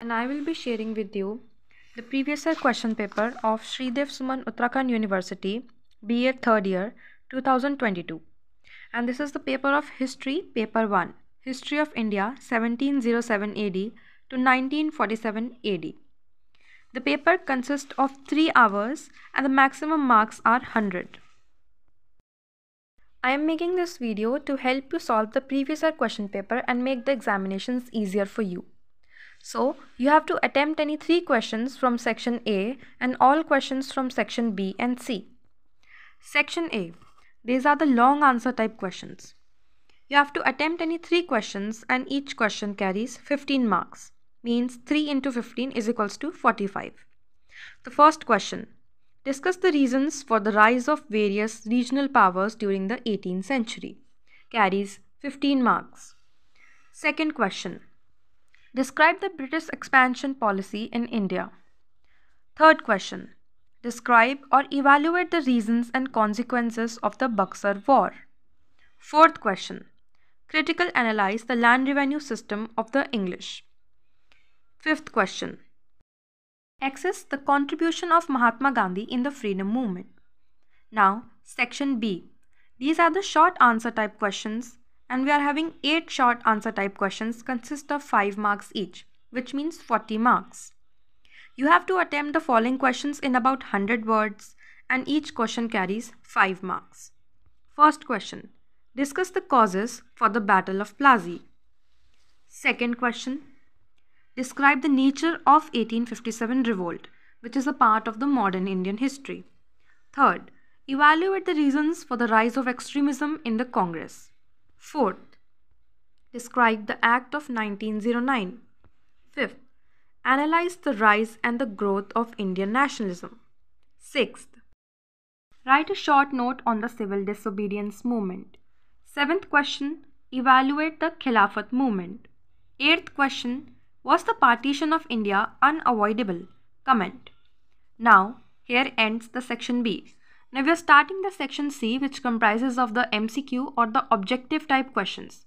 and I will be sharing with you the previous year question paper of Sri Dev Suman Uttarakhand University BA third year 2022 and this is the paper of history paper 1 history of India 1707 AD to 1947 AD the paper consists of 3 hours and the maximum marks are 100 I am making this video to help you solve the previous year question paper and make the examinations easier for you. So, you have to attempt any three questions from section A and all questions from section B and C. Section A. These are the long answer type questions. You have to attempt any three questions and each question carries 15 marks. Means 3 into 15 is equals to 45. The first question. Discuss the reasons for the rise of various regional powers during the 18th century. Carries 15 marks. Second question. Describe the British expansion policy in India. Third question. Describe or evaluate the reasons and consequences of the Buxar War. Fourth question. Critical analyze the land revenue system of the English. Fifth question. Access the contribution of Mahatma Gandhi in the freedom movement. Now, section B. These are the short answer type questions and we are having 8 short answer type questions consist of 5 marks each which means 40 marks. You have to attempt the following questions in about 100 words and each question carries 5 marks. First question. Discuss the causes for the Battle of Plassey. Second question. Describe the nature of 1857 revolt which is a part of the modern Indian history. Third. Evaluate the reasons for the rise of extremism in the Congress. Fourth, describe the Act of 1909. Fifth, analyze the rise and the growth of Indian nationalism. Sixth, write a short note on the civil disobedience movement. Seventh question, evaluate the Khilafat movement. Eighth question, was the partition of India unavoidable? Comment. Now, here ends the section B. Now we are starting the section C which comprises of the MCQ or the objective type questions.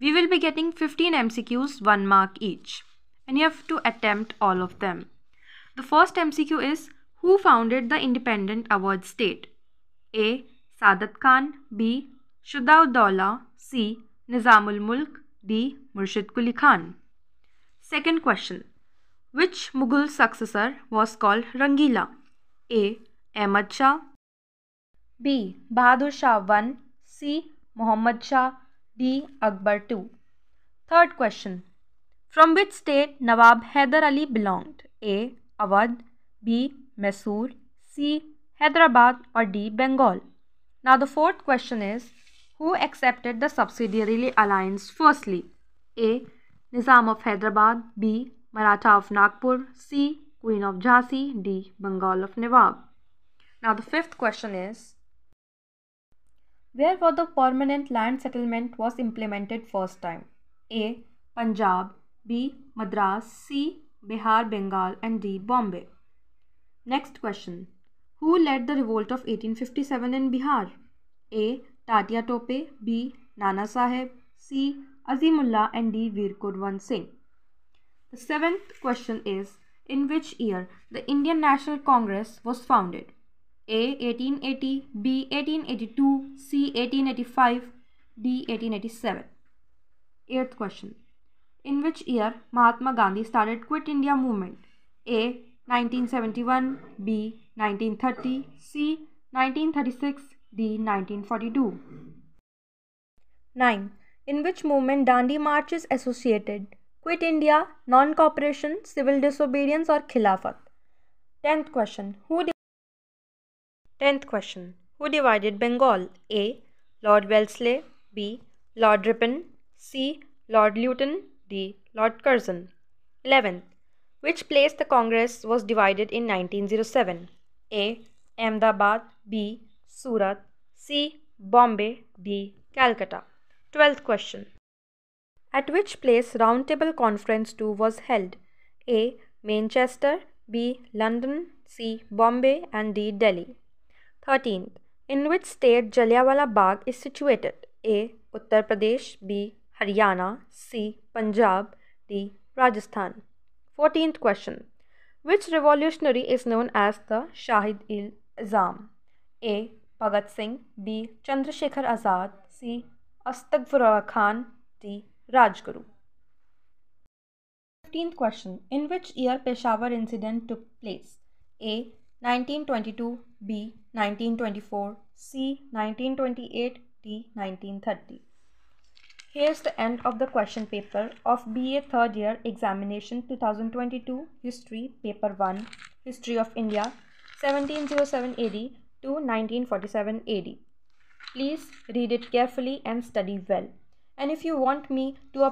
We will be getting 15 MCQs, 1 mark each. And you have to attempt all of them. The first MCQ is Who founded the independent Awadh state? A. Sadat Khan B. Shuja-ud-Dawla C. Nizamul Mulk D. Murshid Quli Khan Second question Which Mughal successor was called Rangila? A. Ahmad Shah B. Bahadur Shah 1. C. Muhammad Shah. D. Akbar 2. Third question. From which state Nawab Haider Ali belonged? A. Awadh. B. Mysore. C. Hyderabad or D. Bengal. Now the fourth question is who accepted the subsidiary alliance firstly? A. Nizam of Hyderabad. B. Maratha of Nagpur. C. Queen of Jhansi. D. Bengal of Nawab. Now the fifth question is where were the permanent land settlement was implemented first time? A. Punjab B. Madras C. Bihar, Bengal and D. Bombay. Next question. Who led the revolt of 1857 in Bihar? A. Tatia Tope B. Nana Sahib C. Azimullah and D. Veer Kunwar Singh. The seventh question is In which year the Indian National Congress was founded? A 1880, B 1882, C 1885, D 1887. Eighth question. In which year Mahatma Gandhi started Quit India movement? A 1971, B 1930, C 1936, D 1942. 9. In which movement Dandi March is associated? Quit India, non-cooperation, civil disobedience or Khilafat? 10th question. Who Tenth question. Who divided Bengal? A. Lord Wellesley. B. Lord Ripon. C. Lord Lytton. D. Lord Curzon. Eleventh. Which place the Congress was divided in 1907? A. Ahmedabad. B. Surat. C. Bombay. D. Calcutta. Twelfth question. At which place Roundtable Conference 2 was held? A. Manchester. B. London. C. Bombay and D. Delhi. 13th. In which state Jallianwala Bagh is situated? A. Uttar Pradesh B. Haryana C. Punjab D. Rajasthan. 14th question. Which revolutionary is known as the Shahid-e-Azam? A. Bhagat Singh B. Chandrasekhar Azad C. Ashfaqullah Khan D. Rajguru 15th question. In which year Peshawar incident took place? A. 1922 B. 1924 C. 1928 D. 1930 Here's the end of the question paper of BA third year examination 2022 History Paper 1 History of India 1707 AD to 1947 AD. Please read it carefully and study well. And if you want me to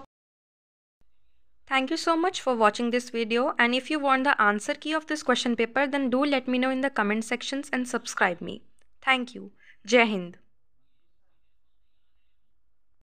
Thank you so much for watching this video and if you want the answer key of this question paper then do let me know in the comment sections and subscribe me. Thank you. Jai Hind.